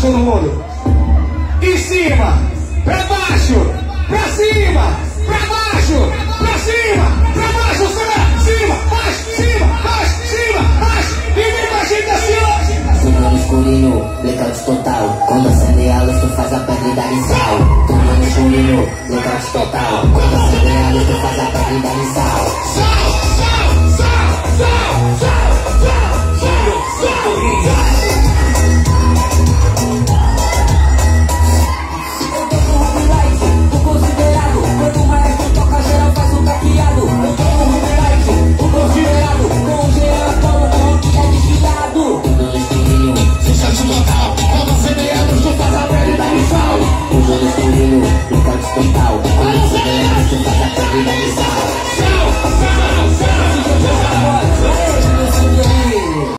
todo mundo. Em cima, pra baixo, pra cima, pra baixo, pra cima, pra baixo, cima, cima, baixo, cima, baixo, cima, baixo. E vem a gente assim, ó. No escurinho, blackout total. Quando acende a luz, tu faz a pele dar sal. No escurinho, blackout total.